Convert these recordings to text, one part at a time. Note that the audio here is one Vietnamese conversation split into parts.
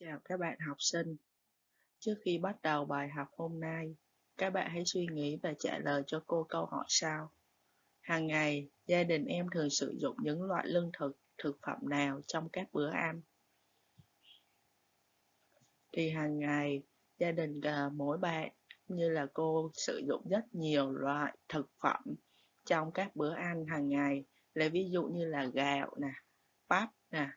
Chào các bạn học sinh. Trước khi bắt đầu bài học hôm nay, các bạn hãy suy nghĩ và trả lời cho cô câu hỏi sau. Hàng ngày, gia đình em thường sử dụng những loại lương thực, thực phẩm nào trong các bữa ăn? Thì hàng ngày, gia đình mỗi bạn như là cô sử dụng rất nhiều loại thực phẩm trong các bữa ăn hàng ngày là ví dụ như là gạo nè, bắp nè,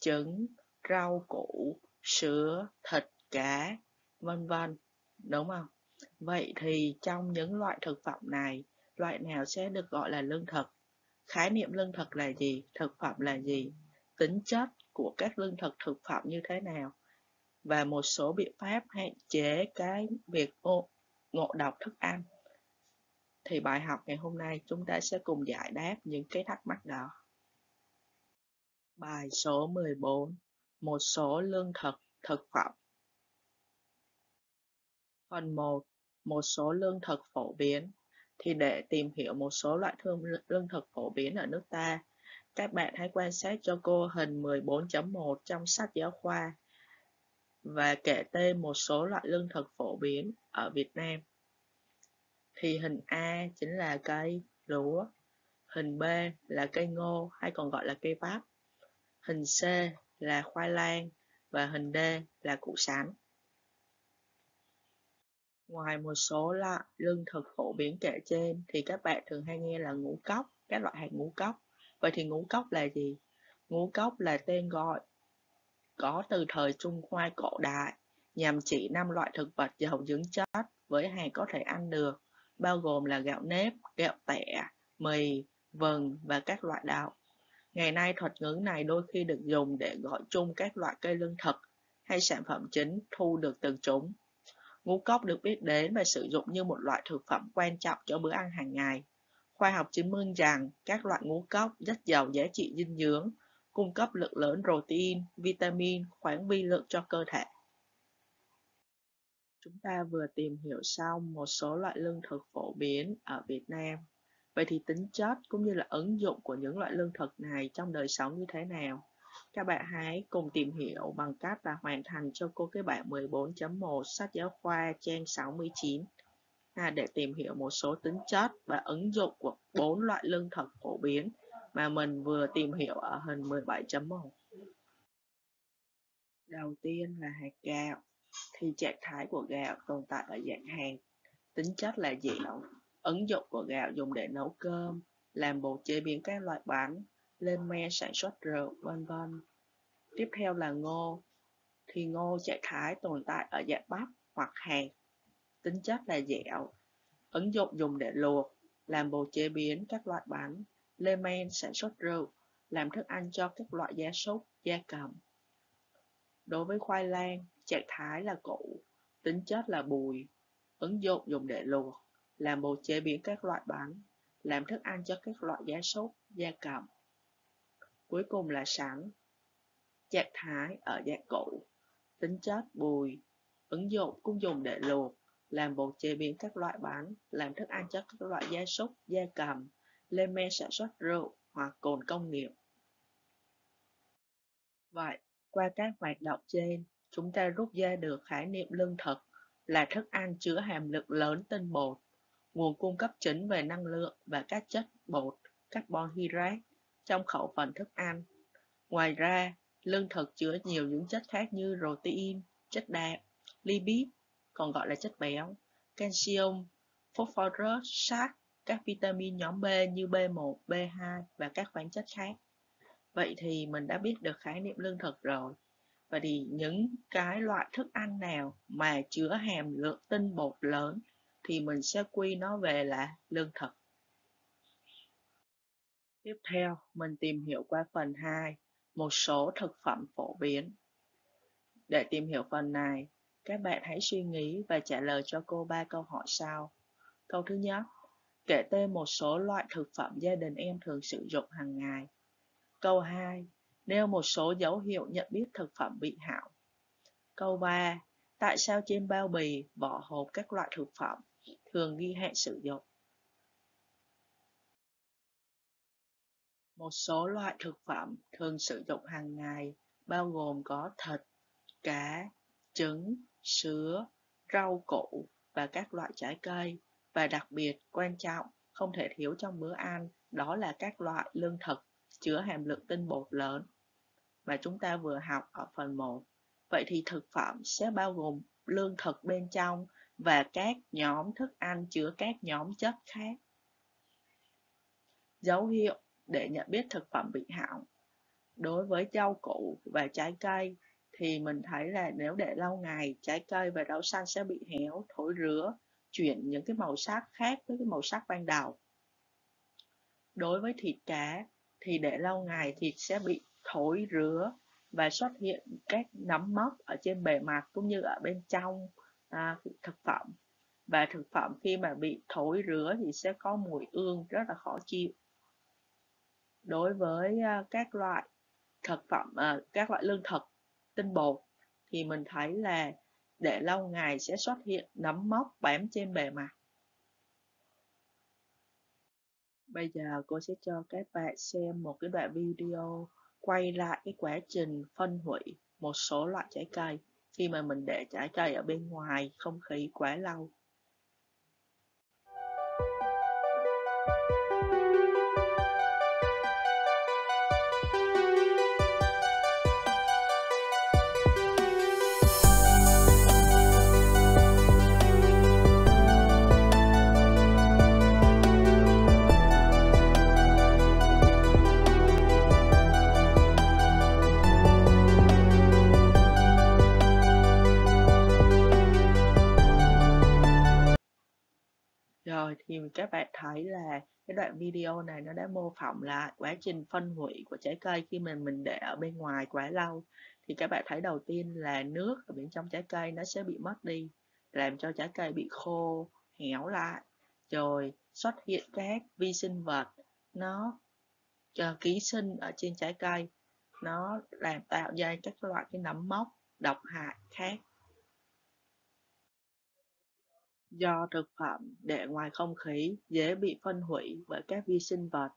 trứng, rau củ, sữa, thịt, cá, vân vân, đúng không? Vậy thì trong những loại thực phẩm này, loại nào sẽ được gọi là lương thực? Khái niệm lương thực là gì? Thực phẩm là gì? Tính chất của các lương thực thực phẩm như thế nào? Và một số biện pháp hạn chế cái việc ngộ độc thức ăn. Thì bài học ngày hôm nay chúng ta sẽ cùng giải đáp những cái thắc mắc đó. Bài số 14 một số lương thực, thực phẩm. Phần 1. Một số lương thực phổ biến. Thì để tìm hiểu một số loại thương lương thực phổ biến ở nước ta, các bạn hãy quan sát cho cô hình 14.1 trong sách giáo khoa và kể tên một số loại lương thực phổ biến ở Việt Nam. Thì hình A chính là cây lúa, hình B là cây ngô hay còn gọi là cây bắp, hình C là khoai lang và hình D là củ sắn. Ngoài một số loại lương thực phổ biến kể trên thì các bạn thường hay nghe là ngũ cốc, các loại hạt ngũ cốc. Vậy thì ngũ cốc là gì? Ngũ cốc là tên gọi có từ thời Trung Hoa cổ đại nhằm chỉ năm loại thực vật giàu dưỡng chất với hạt có thể ăn được, bao gồm là gạo nếp, gạo tẻ, mì, vừng và các loại đậu. Ngày nay thuật ngữ này đôi khi được dùng để gọi chung các loại cây lương thực hay sản phẩm chính thu được từ chúng. Ngũ cốc được biết đến và sử dụng như một loại thực phẩm quan trọng cho bữa ăn hàng ngày. Khoa học chứng minh rằng các loại ngũ cốc rất giàu giá trị dinh dưỡng, cung cấp lượng lớn protein, vitamin, khoáng vi lượng cho cơ thể. Chúng ta vừa tìm hiểu xong một số loại lương thực phổ biến ở Việt Nam. Vậy thì tính chất cũng như là ứng dụng của những loại lương thực này trong đời sống như thế nào? Các bạn hãy cùng tìm hiểu bằng cách là hoàn thành cho cô cái bản 14.1 sách giáo khoa trang 69 à, để tìm hiểu một số tính chất và ứng dụng của bốn loại lương thực phổ biến mà mình vừa tìm hiểu ở hình 17.1. Đầu tiên là hạt gạo. Thì trạng thái của gạo tồn tại ở dạng hạt. Tính chất là dẻo, Ứng dụng của gạo dùng để nấu cơm, làm bột chế biến các loại bánh, lên men sản xuất rượu, vân vân. Tiếp theo là ngô. Thì ngô trạng thái tồn tại ở dạng bắp hoặc hạt. Tính chất là dẻo. Ứng dụng dùng để luộc, làm bột chế biến các loại bánh, lên men sản xuất rượu, làm thức ăn cho các loại gia súc, gia cầm. Đối với khoai lang, trạng thái là củ, tính chất là bùi, ứng dụng dùng để luộc, làm bột chế biến các loại bánh, làm thức ăn cho các loại gia súc, gia cầm. Cuối cùng là sắn, trạng thái ở dạng cũ, tính chất bùi, ứng dụng cũng dùng để luộc, làm bột chế biến các loại bánh, làm thức ăn cho các loại gia súc, gia cầm, lên men sản xuất rượu hoặc cồn công nghiệp. Vậy, qua các hoạt động trên, chúng ta rút ra được khái niệm lương thực là thức ăn chứa hàm lượng lớn tinh bột nguồn cung cấp chính về năng lượng và các chất bột, carbon hydrate trong khẩu phần thức ăn. Ngoài ra, lương thực chứa nhiều những chất khác như protein, chất đạm, lipid, còn gọi là chất béo, calcium, phosphorus, sắt, các vitamin nhóm B như B1, B2 và các khoáng chất khác. Vậy thì mình đã biết được khái niệm lương thực rồi. Vậy thì những cái loại thức ăn nào mà chứa hàm lượng tinh bột lớn thì mình sẽ quy nó về là lương thực. Tiếp theo, mình tìm hiểu qua phần 2, một số thực phẩm phổ biến. Để tìm hiểu phần này, các bạn hãy suy nghĩ và trả lời cho cô ba câu hỏi sau. Câu thứ nhất, kể tên một số loại thực phẩm gia đình em thường sử dụng hàng ngày. Câu 2, nêu một số dấu hiệu nhận biết thực phẩm bị hỏng. Câu 3, tại sao trên bao bì, vỏ hộp các loại thực phẩm thường ghi hệ sử dụng. Một số loại thực phẩm thường sử dụng hàng ngày bao gồm có thịt, cá, trứng, sứa, rau củ và các loại trái cây. Và đặc biệt quan trọng, không thể thiếu trong bữa ăn, đó là các loại lương thực chứa hàm lượng tinh bột lớn mà chúng ta vừa học ở phần 1. Vậy thì thực phẩm sẽ bao gồm lương thực bên trong và các nhóm thức ăn chứa các nhóm chất khác. Dấu hiệu để nhận biết thực phẩm bị hỏng. Đối với rau củ và trái cây thì mình thấy là nếu để lâu ngày, trái cây và rau xanh sẽ bị héo, thối rửa chuyển những cái màu sắc khác với cái màu sắc ban đầu. Đối với thịt cá thì để lâu ngày thịt sẽ bị thối rửa và xuất hiện các nấm mốc ở trên bề mặt cũng như ở bên trong à, thực phẩm. Và thực phẩm khi mà bị thối rửa thì sẽ có mùi ương rất là khó chịu. Đối với à, các loại thực phẩm à, các loại lương thực tinh bột thì mình thấy là để lâu ngày sẽ xuất hiện nấm mốc bám trên bề mặt. Bây giờ cô sẽ cho các bạn xem một cái đoạn video quay lại cái quá trình phân hủy một số loại trái cây khi mà mình để trái cây ở bên ngoài không khí quá lâu. Rồi thì các bạn thấy là cái đoạn video này nó đã mô phỏng lại quá trình phân hủy của trái cây khi mình mình để ở bên ngoài quá lâu. Thì các bạn thấy đầu tiên là nước ở bên trong trái cây nó sẽ bị mất đi, làm cho trái cây bị khô, héo lại. Rồi xuất hiện các vi sinh vật nó uh, ký sinh ở trên trái cây nó làm tạo ra các loại cái nấm mốc độc hại khác do thực phẩm để ngoài không khí dễ bị phân hủy bởi các vi sinh vật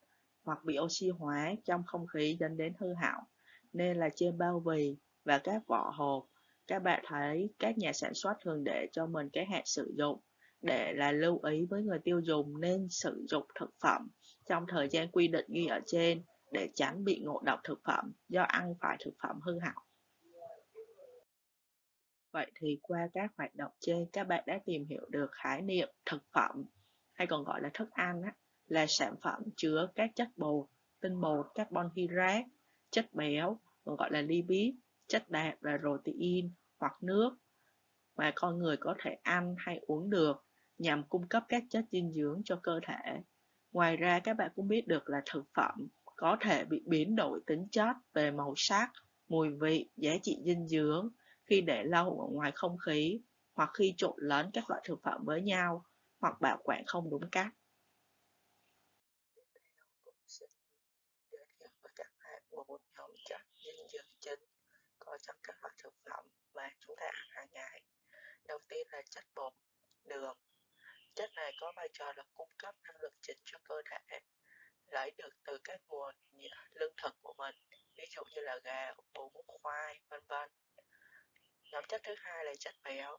hoặc bị oxy hóa trong không khí dẫn đến hư hỏng, nên là trên bao bì và các vỏ hộp. Các bạn thấy các nhà sản xuất thường để cho mình cái hạn sử dụng để là lưu ý với người tiêu dùng nên sử dụng thực phẩm trong thời gian quy định ghi ở trên để tránh bị ngộ độc thực phẩm do ăn phải thực phẩm hư hỏng. Vậy thì qua các hoạt động trên, các bạn đã tìm hiểu được khái niệm thực phẩm, hay còn gọi là thức ăn, á, là sản phẩm chứa các chất bột, tinh bột, carbon hydrate, chất béo, còn gọi là lipid, chất đạm là protein hoặc nước mà con người có thể ăn hay uống được nhằm cung cấp các chất dinh dưỡng cho cơ thể. Ngoài ra các bạn cũng biết được là thực phẩm có thể bị biến đổi tính chất về màu sắc, mùi vị, giá trị dinh dưỡng khi để lâu ở ngoài không khí hoặc khi trộn lẫn các loại thực phẩm với nhau hoặc bảo quản không đúng cách. dinh dưỡng chính có trong các loại thực phẩm mà chúng ta ăn hàng ngày. Đầu tiên là chất bột, đường. Chất này có vai trò là cung cấp năng lượng chính cho cơ thể, lấy được từ các nguồn lương thực của mình, ví dụ như là gạo, bún, khoai, vân vân. Nhóm chất thứ hai là chất béo.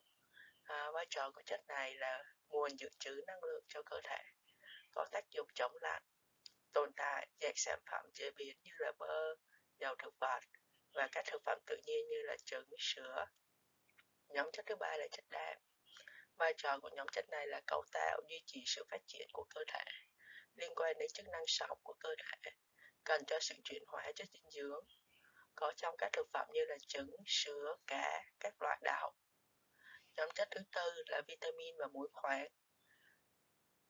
À, vai trò của chất này là nguồn dự trữ năng lượng cho cơ thể, có tác dụng chống lạnh, tồn tại dạng sản phẩm chế biến như là bơ, dầu thực vật và các thực phẩm tự nhiên như là trứng, sữa. Nhóm chất thứ ba là chất đạm. Vai trò của nhóm chất này là cấu tạo, duy trì sự phát triển của cơ thể, liên quan đến chức năng sống của cơ thể, cần cho sự chuyển hóa chất dinh dưỡng, có trong các thực phẩm như là trứng, sữa, cá, các loại đậu. Nhóm chất thứ tư là vitamin và muối khoáng.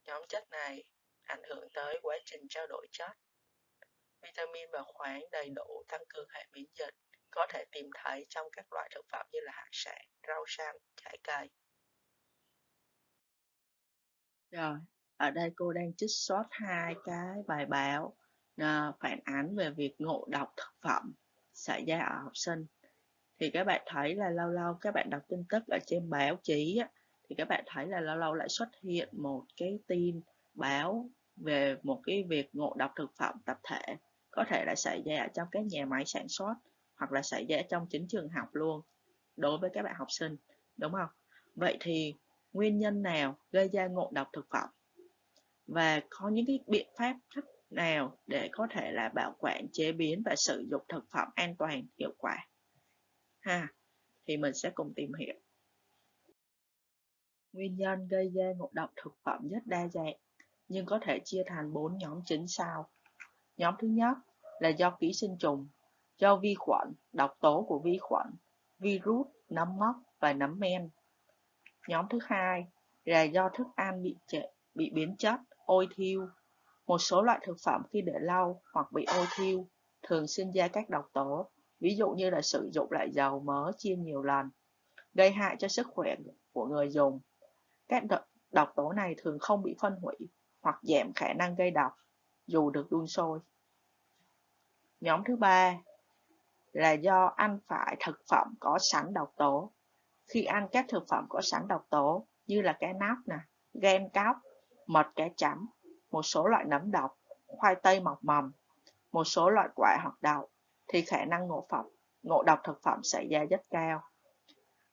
Nhóm chất này ảnh hưởng tới quá trình trao đổi chất. Vitamin và khoáng đầy đủ tăng cường hệ miễn dịch, có thể tìm thấy trong các loại thực phẩm như là hải sản, rau xanh, trái cây. Rồi, ở đây cô đang trích xuất hai cái bài báo à, phản ánh về việc ngộ độc thực phẩm xảy ra ở học sinh thì các bạn thấy là lâu lâu các bạn đọc tin tức ở trên báo chí á, thì các bạn thấy là lâu lâu lại xuất hiện một cái tin báo về một cái việc ngộ độc thực phẩm tập thể có thể là xảy ra ở trong các nhà máy sản xuất hoặc là xảy ra trong chính trường học luôn đối với các bạn học sinh, đúng không? Vậy thì nguyên nhân nào gây ra ngộ độc thực phẩm? Và có những cái biện pháp nào để có thể là bảo quản, chế biến và sử dụng thực phẩm an toàn, hiệu quả? Ha, thì mình sẽ cùng tìm hiểu. Nguyên nhân gây ra ngộ độc thực phẩm rất đa dạng, nhưng có thể chia thành 4 nhóm chính sau. Nhóm thứ nhất là do ký sinh trùng, do vi khuẩn, độc tố của vi khuẩn, virus, nấm mốc và nấm men. Nhóm thứ hai là do thức ăn bị trệ, bị biến chất, ôi thiêu. Một số loại thực phẩm khi để lâu hoặc bị ôi thiêu thường sinh ra các độc tố, ví dụ như là sử dụng lại dầu mỡ chiên nhiều lần, gây hại cho sức khỏe của người dùng. Các độc tố này thường không bị phân hủy hoặc giảm khả năng gây độc dù được đun sôi. Nhóm thứ ba là do ăn phải thực phẩm có sẵn độc tố. Khi ăn các thực phẩm có sẵn độc tố như là cá nóc nè, gan cóc, mật cá chấm, một số loại nấm độc, khoai tây mọc mầm, một số loại quả hoặc đậu thì khả năng ngộ phẩm, ngộ độc thực phẩm xảy ra rất cao.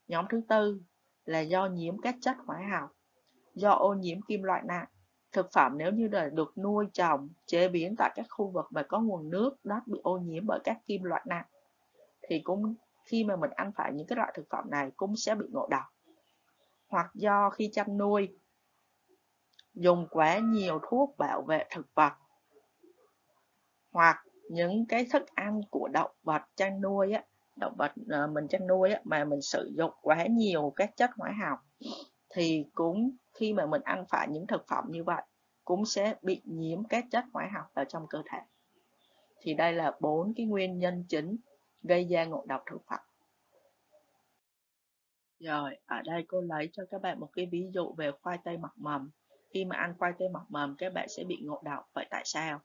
Nhóm thứ tư là do nhiễm các chất hóa học, do ô nhiễm kim loại nặng. Thực phẩm nếu như là được nuôi trồng, chế biến tại các khu vực mà có nguồn nước đất bị ô nhiễm bởi các kim loại nặng thì cũng khi mà mình ăn phải những cái loại thực phẩm này cũng sẽ bị ngộ độc. Hoặc do khi chăn nuôi dùng quá nhiều thuốc bảo vệ thực vật hoặc những cái thức ăn của động vật chăn nuôi á động vật ờ, mình chăn nuôi á, mà mình sử dụng quá nhiều các chất hóa học thì cũng khi mà mình ăn phải những thực phẩm như vậy cũng sẽ bị nhiễm các chất hóa học vào trong cơ thể. Thì đây là bốn cái nguyên nhân chính gây ra ngộ độc thực phẩm rồi ở đây cô lấy cho các bạn một cái ví dụ về khoai tây mọc mầm khi mà ăn khoai tây mọc mầm các bạn sẽ bị ngộ độc vậy tại sao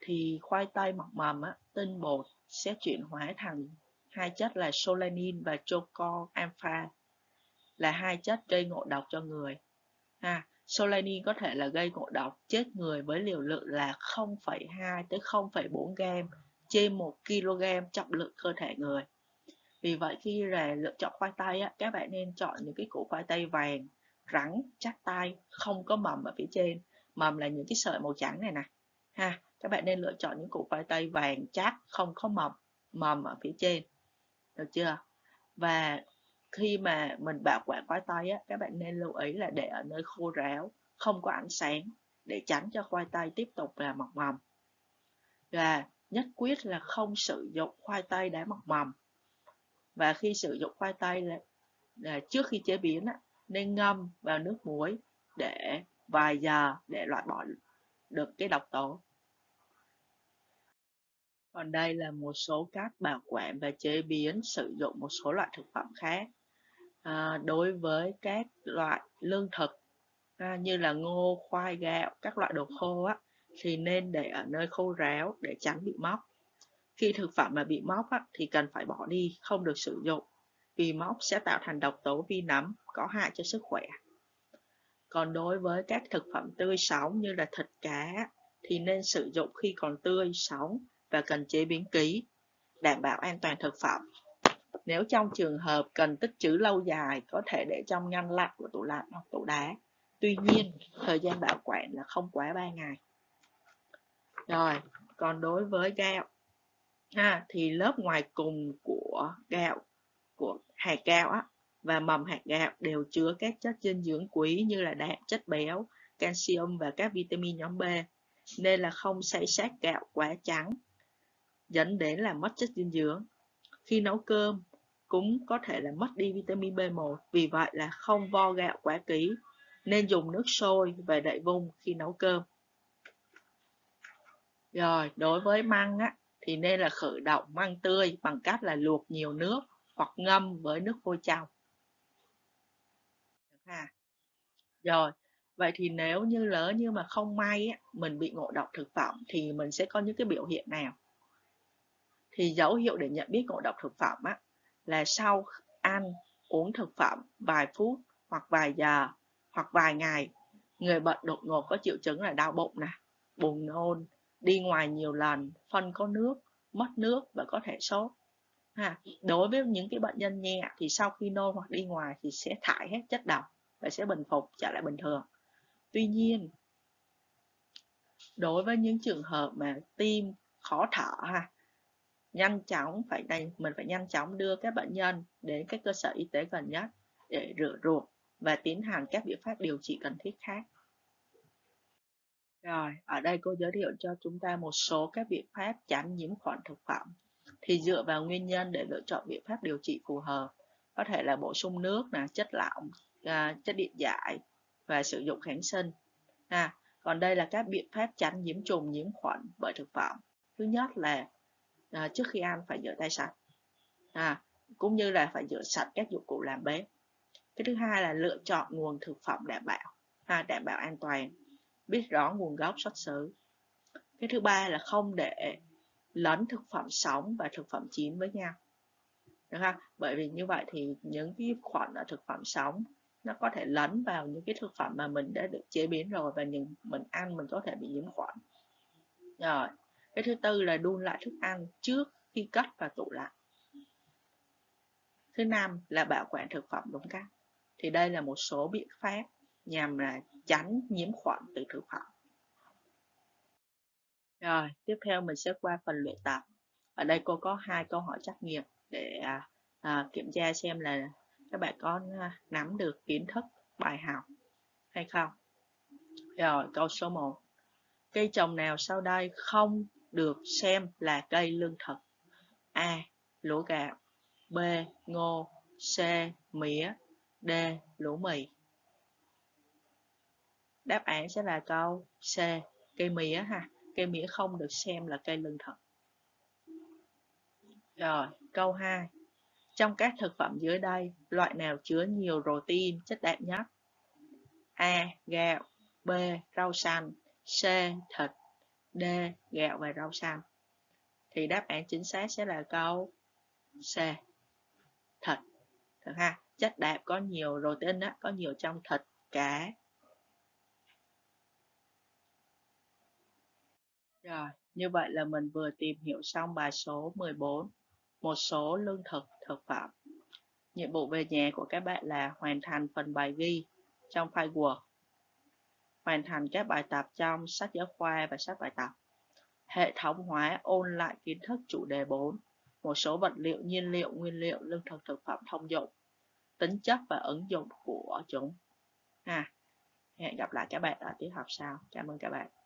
thì khoai tây mọc mầm á, tinh bột sẽ chuyển hóa thành hai chất là solanin và choco alpha là hai chất gây ngộ độc cho người. Ha, solanin có thể là gây ngộ độc chết người với liều lượng là 0,2 tới 0,4 gram trên 1 kg trọng lượng cơ thể người. Vì vậy khi là lựa chọn khoai tây á, các bạn nên chọn những cái củ khoai tây vàng, rắn, chắc tay, không có mầm ở phía trên. Mầm là những cái sợi màu trắng này nè. Ha, các bạn nên lựa chọn những củ khoai tây vàng chắc, không có mầm, mầm ở phía trên được chưa và khi mà mình bảo quản khoai tây á các bạn nên lưu ý là để ở nơi khô ráo không có ánh sáng để tránh cho khoai tây tiếp tục là mọc mầm và nhất quyết là không sử dụng khoai tây đã mọc mầm và khi sử dụng khoai tây là, là trước khi chế biến á, nên ngâm vào nước muối để vài giờ để loại bỏ được cái độc tố còn đây là một số cách bảo quản và chế biến sử dụng một số loại thực phẩm khác. À, đối với các loại lương thực à, như là ngô, khoai, gạo, các loại đồ khô á, thì nên để ở nơi khô ráo để tránh bị móc. Khi thực phẩm mà bị móc á, thì cần phải bỏ đi, không được sử dụng vì móc sẽ tạo thành độc tố vi nấm có hại cho sức khỏe. Còn đối với các thực phẩm tươi sống như là thịt cá thì nên sử dụng khi còn tươi, sống và cần chế biến kỹ, đảm bảo an toàn thực phẩm. Nếu trong trường hợp cần tích trữ lâu dài, có thể để trong ngăn lạnh của tủ lạnh hoặc tủ đá. Tuy nhiên, thời gian bảo quản là không quá 3 ngày. Rồi, còn đối với gạo, ha, thì lớp ngoài cùng của gạo, hạt gạo á, và mầm hạt gạo đều chứa các chất dinh dưỡng quý như là đạm, chất béo, canxi,um và các vitamin nhóm B, nên là không xay sát gạo quá trắng dẫn đến là mất chất dinh dưỡng. Khi nấu cơm cũng có thể là mất đi vitamin B1, vì vậy là không vo gạo quá kỹ, nên dùng nước sôi và đậy vung khi nấu cơm. Rồi, đối với măng á, thì nên là khởi động măng tươi bằng cách là luộc nhiều nước hoặc ngâm với nước vôi trong. Ha. Rồi, vậy thì nếu như lỡ như mà không may á, mình bị ngộ độc thực phẩm thì mình sẽ có những cái biểu hiện nào? thì dấu hiệu để nhận biết ngộ độc thực phẩm á, là sau ăn uống thực phẩm vài phút hoặc vài giờ hoặc vài ngày người bệnh đột ngột có triệu chứng là đau bụng nè buồn nôn đi ngoài nhiều lần phân có nước mất nước và có thể sốt ha, đối với những cái bệnh nhân nhẹ thì sau khi nôn hoặc đi ngoài thì sẽ thải hết chất độc và sẽ bình phục, trở lại bình thường. Tuy nhiên, đối với những trường hợp mà tim khó thở ha, nhanh chóng phải đây mình phải nhanh chóng đưa các bệnh nhân đến các cơ sở y tế gần nhất để rửa ruột và tiến hành các biện pháp điều trị cần thiết khác. Rồi, ở đây cô giới thiệu cho chúng ta một số các biện pháp tránh nhiễm khuẩn thực phẩm thì dựa vào nguyên nhân để lựa chọn biện pháp điều trị phù hợp. Có thể là bổ sung nước là chất lỏng à, chất điện giải và sử dụng kháng sinh. À, còn đây là các biện pháp tránh nhiễm trùng nhiễm khuẩn bởi thực phẩm. Thứ nhất là à, trước khi ăn phải rửa tay sạch. À, cũng như là phải rửa sạch các dụng cụ làm bếp. Cái thứ hai là lựa chọn nguồn thực phẩm đảm bảo à, đảm bảo an toàn biết rõ nguồn gốc xuất xứ. Cái thứ ba là không để lẫn thực phẩm sống và thực phẩm chín với nhau. Được không? Bởi vì như vậy thì những cái khuẩn ở thực phẩm sống, nó có thể lấn vào những cái thực phẩm mà mình đã được chế biến rồi và những mình ăn mình có thể bị nhiễm khuẩn. Rồi, cái thứ tư là đun lại thức ăn trước khi cất và tủ lạnh thứ năm là bảo quản thực phẩm đúng cách. Thì đây là một số biện pháp nhằm là tránh nhiễm khuẩn từ thực phẩm rồi tiếp theo mình sẽ qua phần luyện tập ở đây cô có hai câu hỏi trắc nghiệm để à, à, kiểm tra xem là các bạn có à, nắm được kiến thức bài học hay không rồi câu số 1 cây trồng nào sau đây không được xem là cây lương thực A. Lúa gạo B. Ngô C. Mía D. Lúa mì Đáp án sẽ là câu C. Cây mía ha Cây mía không được xem là cây lương thực Rồi, câu 2 Trong các thực phẩm dưới đây, loại nào chứa nhiều protein chất đạm nhất? A. Gạo B. Rau xanh C. Thịt D. Gạo và rau xanh Thì đáp án chính xác sẽ là câu C. Thịt Được ha? Chất đạm có nhiều protein á, có nhiều trong thịt, cá. Rồi, như vậy là mình vừa tìm hiểu xong bài số 14 Một số lương thực thực phẩm Nhiệm vụ về nhà của các bạn là hoàn thành phần bài ghi trong file Word hoàn thành các bài tập trong sách giáo khoa và sách bài tập. Hệ thống hóa ôn lại kiến thức chủ đề 4, một số vật liệu, nhiên liệu, nguyên liệu, lương thực thực phẩm thông dụng, tính chất và ứng dụng của chúng. À, Hẹn gặp lại các bạn ở tiết học sau. Cảm ơn các bạn.